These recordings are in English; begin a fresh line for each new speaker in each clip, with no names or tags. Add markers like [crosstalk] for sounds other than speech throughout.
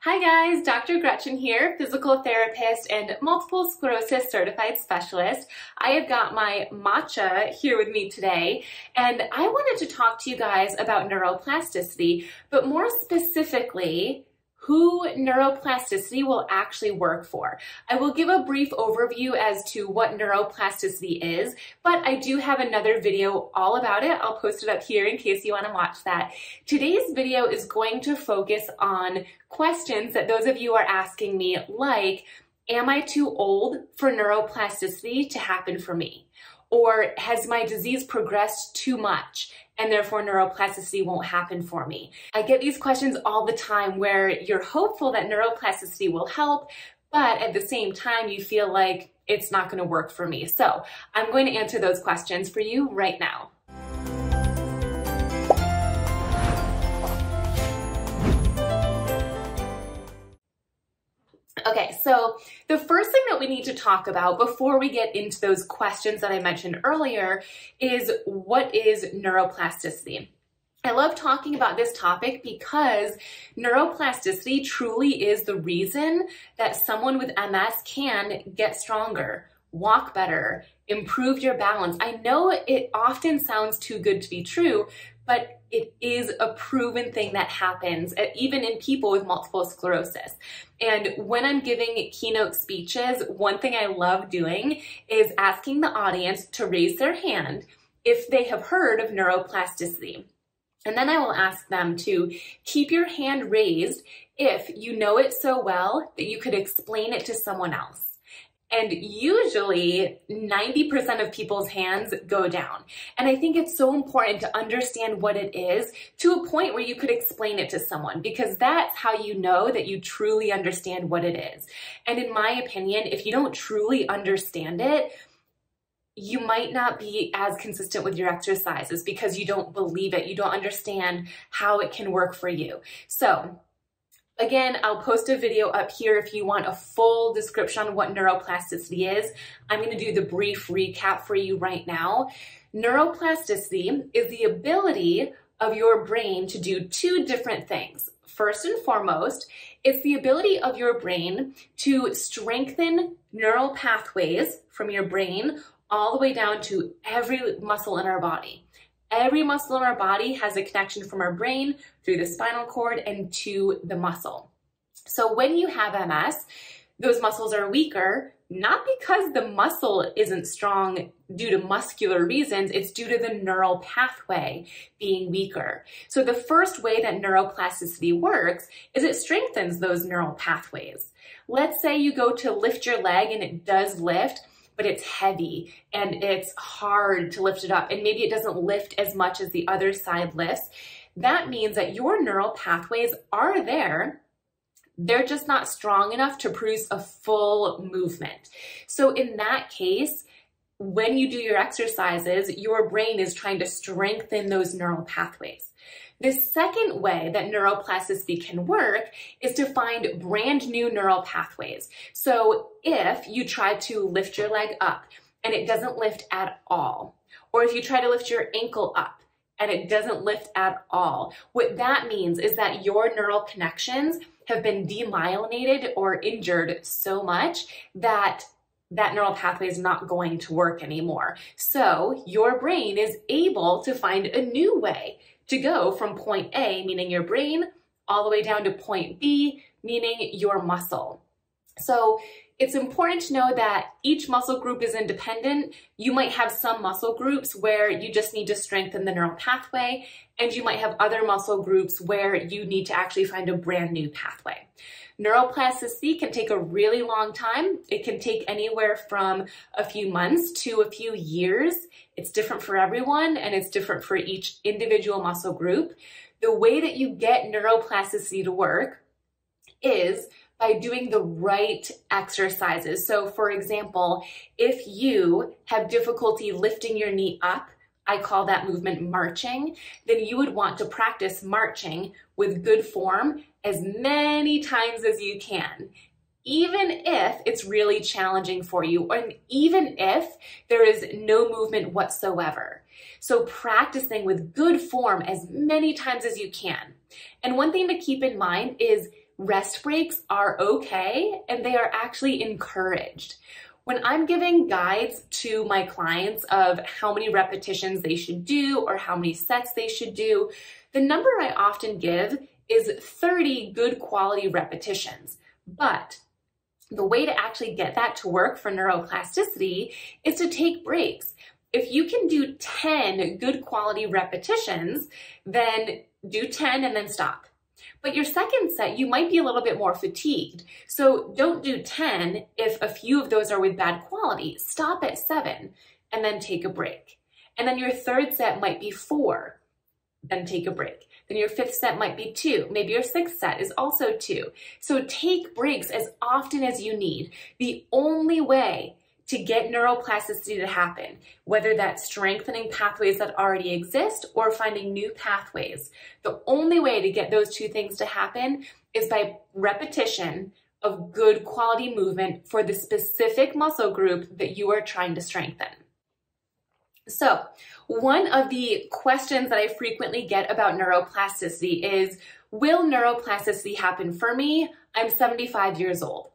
Hi guys, Dr. Gretchen here, physical therapist and multiple sclerosis certified specialist. I have got my matcha here with me today, and I wanted to talk to you guys about neuroplasticity, but more specifically, who neuroplasticity will actually work for. I will give a brief overview as to what neuroplasticity is, but I do have another video all about it. I'll post it up here in case you want to watch that. Today's video is going to focus on questions that those of you are asking me like, am I too old for neuroplasticity to happen for me? Or has my disease progressed too much and therefore neuroplasticity won't happen for me? I get these questions all the time where you're hopeful that neuroplasticity will help, but at the same time you feel like it's not going to work for me. So I'm going to answer those questions for you right now. Okay, so the first thing that we need to talk about before we get into those questions that I mentioned earlier is what is neuroplasticity? I love talking about this topic because neuroplasticity truly is the reason that someone with MS can get stronger, walk better, improve your balance. I know it often sounds too good to be true, but it is a proven thing that happens uh, even in people with multiple sclerosis. And when I'm giving keynote speeches, one thing I love doing is asking the audience to raise their hand if they have heard of neuroplasticity. And then I will ask them to keep your hand raised if you know it so well that you could explain it to someone else. And usually 90% of people's hands go down. And I think it's so important to understand what it is to a point where you could explain it to someone because that's how you know that you truly understand what it is. And in my opinion, if you don't truly understand it, you might not be as consistent with your exercises because you don't believe it. You don't understand how it can work for you. So Again, I'll post a video up here if you want a full description on what neuroplasticity is. I'm going to do the brief recap for you right now. Neuroplasticity is the ability of your brain to do two different things. First and foremost, it's the ability of your brain to strengthen neural pathways from your brain all the way down to every muscle in our body. Every muscle in our body has a connection from our brain through the spinal cord and to the muscle. So when you have MS, those muscles are weaker, not because the muscle isn't strong due to muscular reasons, it's due to the neural pathway being weaker. So the first way that neuroplasticity works is it strengthens those neural pathways. Let's say you go to lift your leg and it does lift, but it's heavy and it's hard to lift it up. And maybe it doesn't lift as much as the other side lifts, that means that your neural pathways are there, they're just not strong enough to produce a full movement. So in that case, when you do your exercises, your brain is trying to strengthen those neural pathways. The second way that neuroplasticity can work is to find brand new neural pathways. So if you try to lift your leg up and it doesn't lift at all, or if you try to lift your ankle up and it doesn't lift at all, what that means is that your neural connections have been demyelinated or injured so much that that neural pathway is not going to work anymore. So your brain is able to find a new way to go from point A, meaning your brain, all the way down to point B, meaning your muscle. So it's important to know that each muscle group is independent. You might have some muscle groups where you just need to strengthen the neural pathway, and you might have other muscle groups where you need to actually find a brand new pathway. Neuroplasticity can take a really long time. It can take anywhere from a few months to a few years. It's different for everyone and it's different for each individual muscle group. The way that you get neuroplasticity to work is by doing the right exercises. So for example, if you have difficulty lifting your knee up, I call that movement marching, then you would want to practice marching with good form as many times as you can. Even if it's really challenging for you, and even if there is no movement whatsoever. So practicing with good form as many times as you can. And one thing to keep in mind is rest breaks are okay and they are actually encouraged. When I'm giving guides to my clients of how many repetitions they should do or how many sets they should do, the number I often give is 30 good quality repetitions. But the way to actually get that to work for neuroplasticity is to take breaks. If you can do 10 good quality repetitions, then do 10 and then stop. But your second set, you might be a little bit more fatigued. So don't do 10 if a few of those are with bad quality. Stop at seven and then take a break. And then your third set might be four, then take a break. Then your fifth set might be two. Maybe your sixth set is also two. So take breaks as often as you need. The only way to get neuroplasticity to happen, whether that's strengthening pathways that already exist or finding new pathways. The only way to get those two things to happen is by repetition of good quality movement for the specific muscle group that you are trying to strengthen. So, one of the questions that I frequently get about neuroplasticity is Will neuroplasticity happen for me? I'm 75 years old.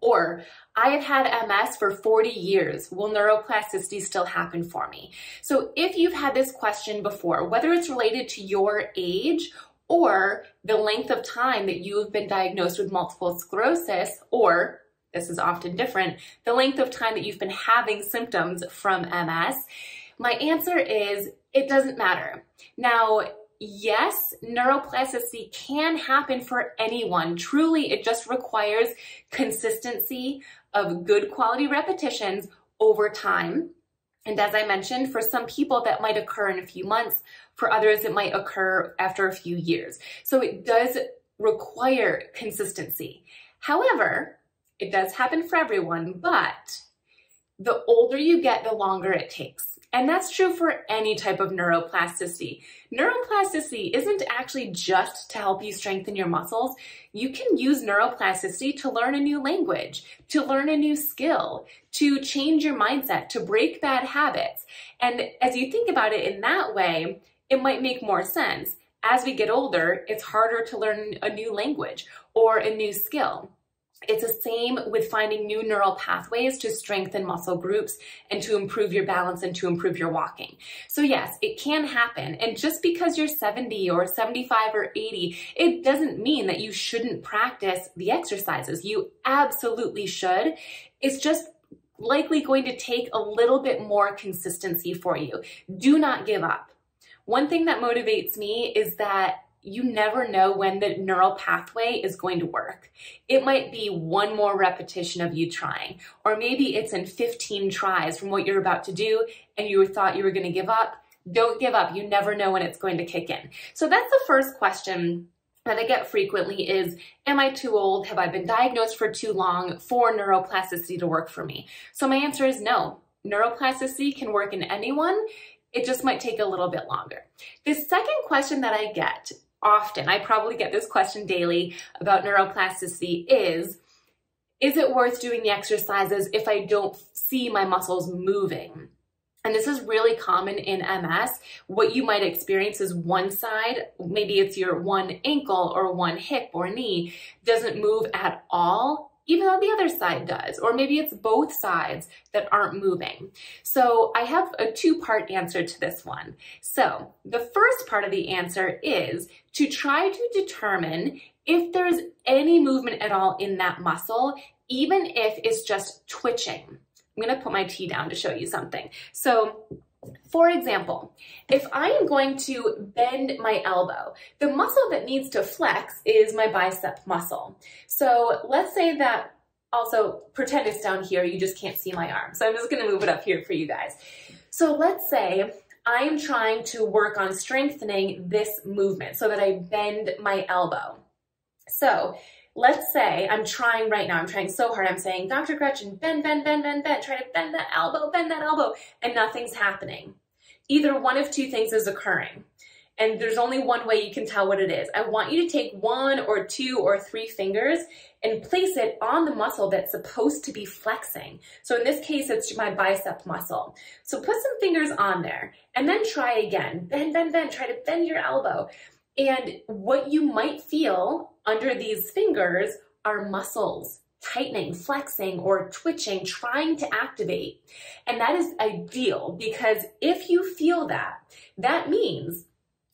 Or, I have had MS for 40 years. Will neuroplasticity still happen for me? So, if you've had this question before, whether it's related to your age or the length of time that you have been diagnosed with multiple sclerosis, or this is often different, the length of time that you've been having symptoms from MS, my answer is it doesn't matter. Now, yes, neuroplasticity can happen for anyone. Truly, it just requires consistency of good quality repetitions over time. And as I mentioned, for some people that might occur in a few months, for others it might occur after a few years. So it does require consistency. However, it does happen for everyone, but the older you get, the longer it takes. And that's true for any type of neuroplasticity. Neuroplasticity isn't actually just to help you strengthen your muscles. You can use neuroplasticity to learn a new language, to learn a new skill, to change your mindset, to break bad habits. And as you think about it in that way, it might make more sense. As we get older, it's harder to learn a new language or a new skill. It's the same with finding new neural pathways to strengthen muscle groups and to improve your balance and to improve your walking. So yes, it can happen. And just because you're 70 or 75 or 80, it doesn't mean that you shouldn't practice the exercises. You absolutely should. It's just likely going to take a little bit more consistency for you. Do not give up. One thing that motivates me is that you never know when the neural pathway is going to work. It might be one more repetition of you trying, or maybe it's in 15 tries from what you're about to do and you thought you were going to give up. Don't give up. You never know when it's going to kick in. So that's the first question that I get frequently is, am I too old? Have I been diagnosed for too long for neuroplasticity to work for me? So my answer is no. Neuroplasticity can work in anyone. It just might take a little bit longer. The second question that I get often, I probably get this question daily about neuroplasticity is, is it worth doing the exercises if I don't see my muscles moving? And this is really common in MS. What you might experience is one side, maybe it's your one ankle or one hip or knee, doesn't move at all even though the other side does, or maybe it's both sides that aren't moving. So I have a two-part answer to this one. So the first part of the answer is to try to determine if there's any movement at all in that muscle, even if it's just twitching. I'm gonna put my tea down to show you something. So for example, if I am going to bend my elbow, the muscle that needs to flex is my bicep muscle. So let's say that also pretend it's down here, you just can't see my arm. So I'm just gonna move it up here for you guys. So let's say I am trying to work on strengthening this movement so that I bend my elbow. So let's say I'm trying right now, I'm trying so hard, I'm saying, Dr. Gretchen, bend, bend, bend, bend, bend, try to bend that elbow, bend that elbow, and nothing's happening. Either one of two things is occurring. And there's only one way you can tell what it is. I want you to take one or two or three fingers and place it on the muscle that's supposed to be flexing. So in this case, it's my bicep muscle. So put some fingers on there and then try again. Bend, bend, bend, try to bend your elbow. And what you might feel under these fingers are muscles tightening, flexing, or twitching, trying to activate. And that is ideal because if you feel that, that means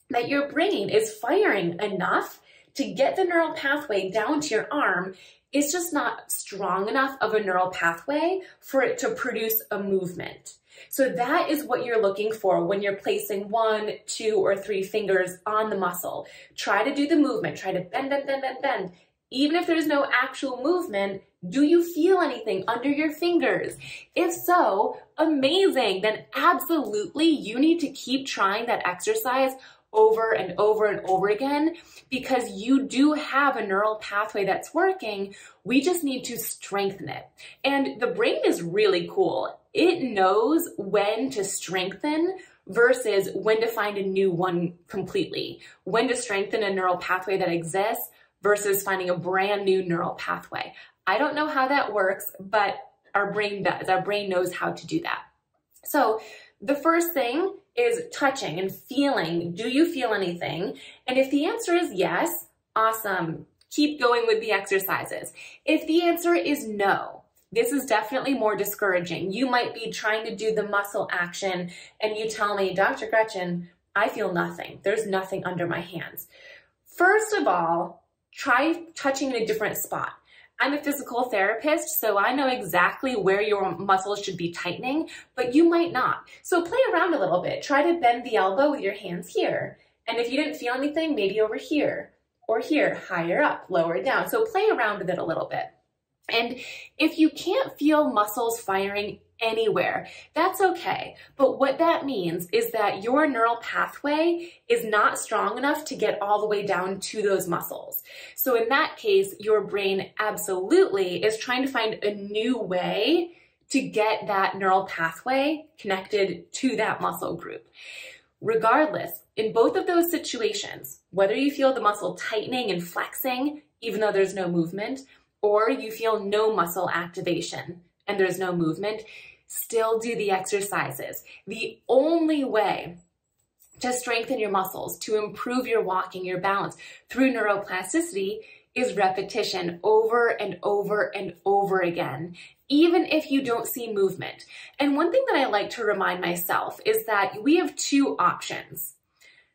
that your brain is firing enough to get the neural pathway down to your arm it's just not strong enough of a neural pathway for it to produce a movement. So that is what you're looking for when you're placing one, two, or three fingers on the muscle. Try to do the movement. Try to bend, bend, bend, bend, bend. Even if there's no actual movement, do you feel anything under your fingers? If so, amazing. Then absolutely you need to keep trying that exercise over and over and over again because you do have a neural pathway that's working. We just need to strengthen it. And the brain is really cool. It knows when to strengthen versus when to find a new one completely, when to strengthen a neural pathway that exists versus finding a brand new neural pathway. I don't know how that works, but our brain does. Our brain knows how to do that. So the first thing is touching and feeling. Do you feel anything? And if the answer is yes, awesome. Keep going with the exercises. If the answer is no, this is definitely more discouraging. You might be trying to do the muscle action and you tell me, Dr. Gretchen, I feel nothing. There's nothing under my hands. First of all, try touching in a different spot. I'm a physical therapist, so I know exactly where your muscles should be tightening, but you might not. So play around a little bit. Try to bend the elbow with your hands here. And if you didn't feel anything, maybe over here or here, higher up, lower down. So play around with it a little bit. And if you can't feel muscles firing anywhere. That's okay. But what that means is that your neural pathway is not strong enough to get all the way down to those muscles. So in that case, your brain absolutely is trying to find a new way to get that neural pathway connected to that muscle group. Regardless, in both of those situations, whether you feel the muscle tightening and flexing, even though there's no movement, or you feel no muscle activation and there's no movement, still do the exercises. The only way to strengthen your muscles, to improve your walking, your balance through neuroplasticity is repetition over and over and over again, even if you don't see movement. And one thing that I like to remind myself is that we have two options.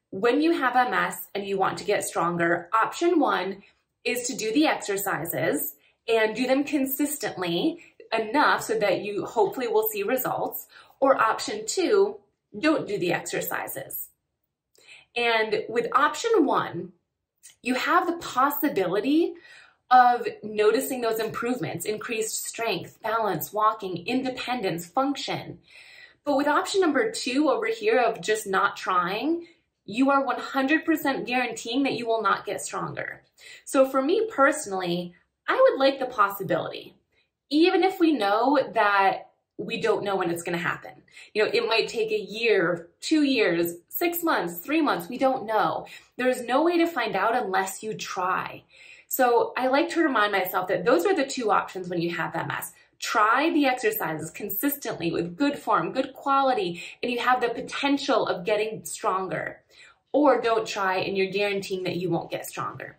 When you have MS and you want to get stronger, option one is to do the exercises and do them consistently enough so that you hopefully will see results. Or option two, don't do the exercises. And with option one, you have the possibility of noticing those improvements, increased strength, balance, walking, independence, function. But with option number two over here of just not trying, you are 100% guaranteeing that you will not get stronger. So for me personally, I would like the possibility even if we know that we don't know when it's going to happen. You know, it might take a year, two years, six months, three months. We don't know. There's no way to find out unless you try. So I like to remind myself that those are the two options when you have MS. Try the exercises consistently with good form, good quality, and you have the potential of getting stronger. Or don't try and you're guaranteeing that you won't get stronger.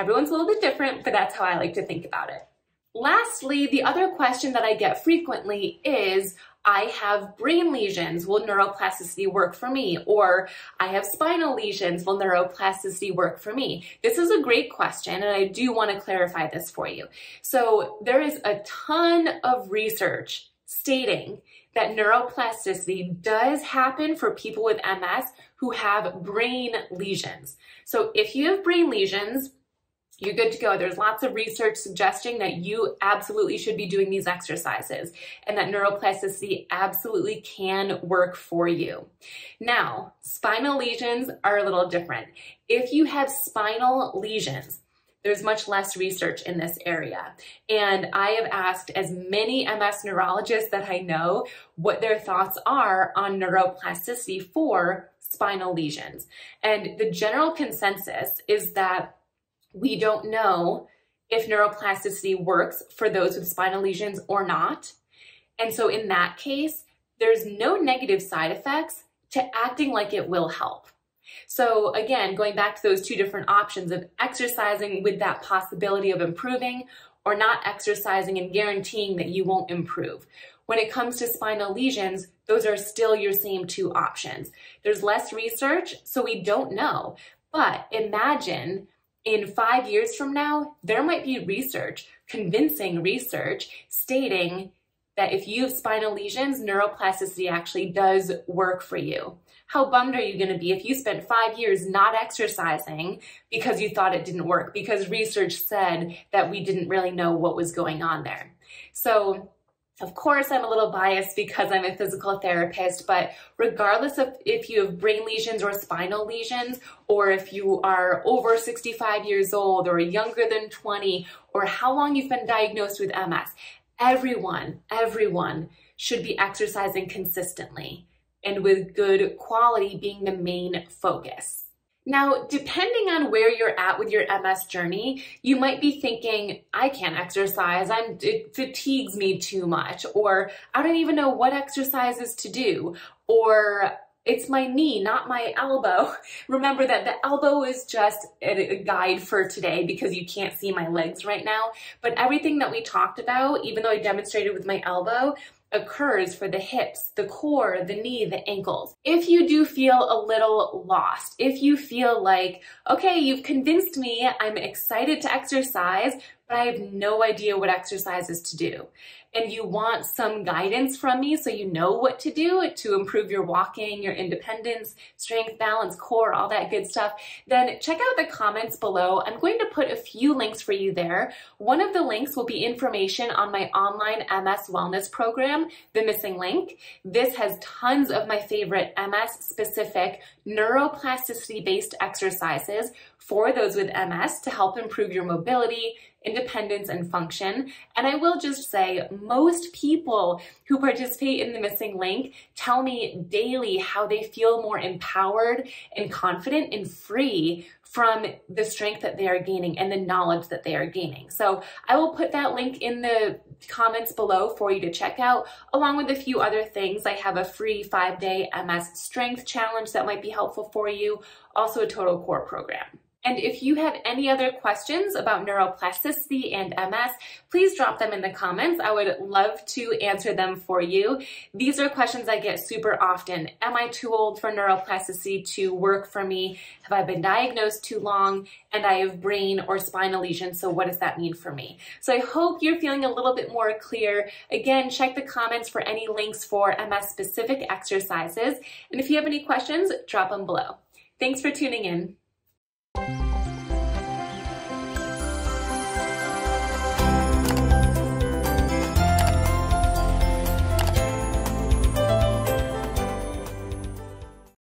Everyone's a little bit different, but that's how I like to think about it. Lastly, the other question that I get frequently is, I have brain lesions, will neuroplasticity work for me? Or I have spinal lesions, will neuroplasticity work for me? This is a great question and I do want to clarify this for you. So there is a ton of research stating that neuroplasticity does happen for people with MS who have brain lesions. So if you have brain lesions, you're good to go. There's lots of research suggesting that you absolutely should be doing these exercises and that neuroplasticity absolutely can work for you. Now, spinal lesions are a little different. If you have spinal lesions, there's much less research in this area. And I have asked as many MS neurologists that I know what their thoughts are on neuroplasticity for spinal lesions. And the general consensus is that we don't know if neuroplasticity works for those with spinal lesions or not. And so in that case, there's no negative side effects to acting like it will help. So again, going back to those two different options of exercising with that possibility of improving or not exercising and guaranteeing that you won't improve. When it comes to spinal lesions, those are still your same two options. There's less research, so we don't know. But imagine in five years from now, there might be research, convincing research, stating that if you have spinal lesions, neuroplasticity actually does work for you. How bummed are you going to be if you spent five years not exercising because you thought it didn't work, because research said that we didn't really know what was going on there? So, of course, I'm a little biased because I'm a physical therapist, but regardless of if you have brain lesions or spinal lesions, or if you are over 65 years old or younger than 20, or how long you've been diagnosed with MS, everyone, everyone should be exercising consistently and with good quality being the main focus. Now, depending on where you're at with your MS journey, you might be thinking, I can't exercise, I'm, it fatigues me too much, or I don't even know what exercises to do, or it's my knee, not my elbow. [laughs] Remember that the elbow is just a guide for today because you can't see my legs right now. But everything that we talked about, even though I demonstrated with my elbow, occurs for the hips, the core, the knee, the ankles. If you do feel a little lost, if you feel like, okay, you've convinced me, I'm excited to exercise, but I have no idea what exercises to do. And you want some guidance from me so you know what to do to improve your walking, your independence, strength, balance, core, all that good stuff, then check out the comments below. I'm going to put a few links for you there. One of the links will be information on my online MS wellness program, The MSing Link. This has tons of my favorite MS specific neuroplasticity based exercises for those with MS to help improve your mobility, independence, and function. And I will just say, most people who participate in the MSing Link tell me daily how they feel more empowered and confident and free from the strength that they are gaining and the knowledge that they are gaining. So I will put that link in the comments below for you to check out, along with a few other things. I have a free five day MS strength challenge that might be helpful for you, also a total core program. And if you have any other questions about neuroplasticity and MS, please drop them in the comments. I would love to answer them for you. These are questions I get super often. Am I too old for neuroplasticity to work for me? Have I been diagnosed too long and I have brain or spinal lesions? So what does that mean for me? So I hope you're feeling a little bit more clear. Again, check the comments for any links for MS specific exercises. And if you have any questions, drop them below. Thanks for tuning in.